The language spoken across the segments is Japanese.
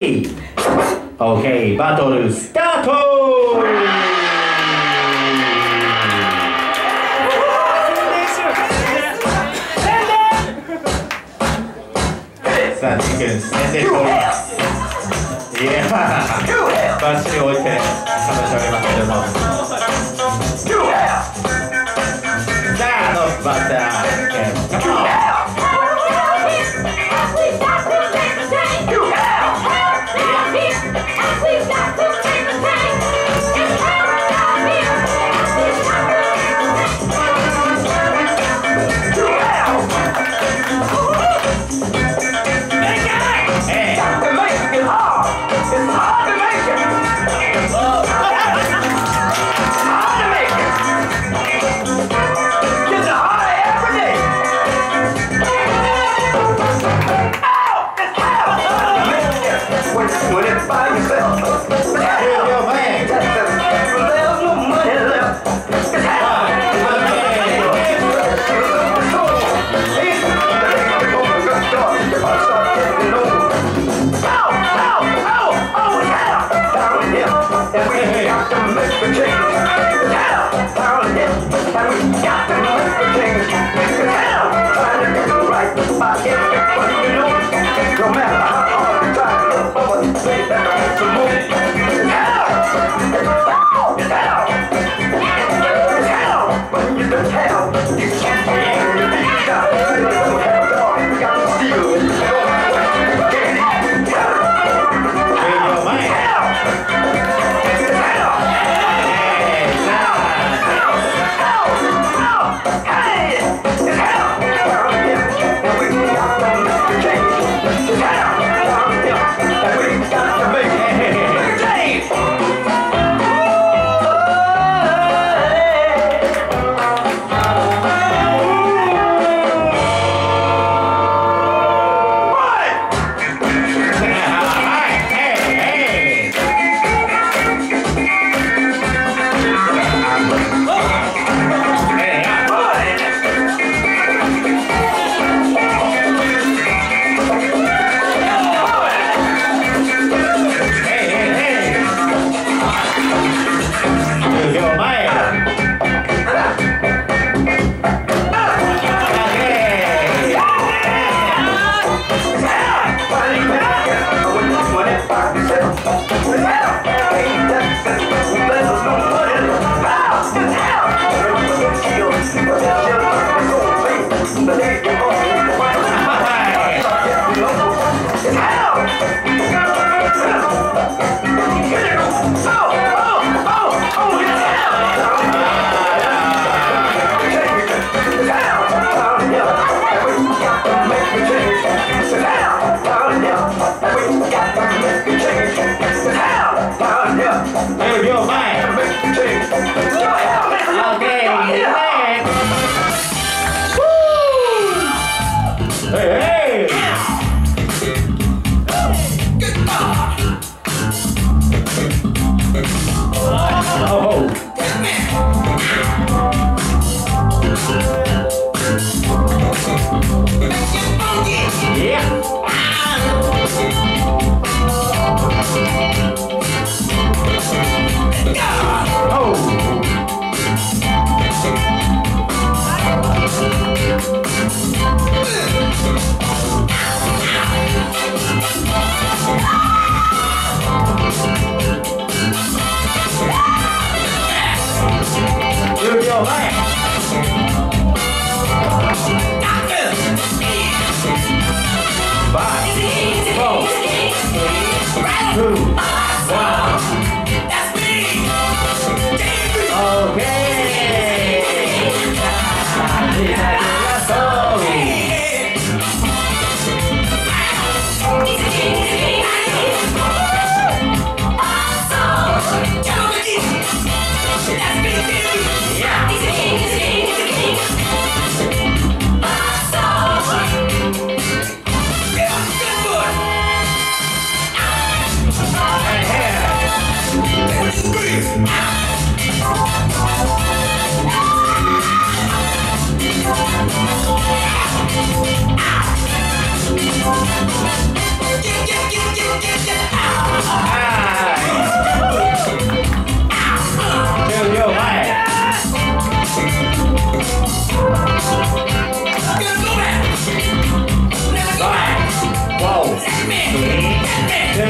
OK バトルスタートさあ、ジ君、先生通ります。いやー、バッチリ置いて、楽し上げますけど by yourself. Hey, yo, man.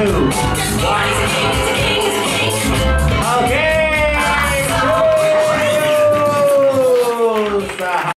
do.